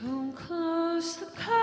Don't close the curtain.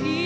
peace.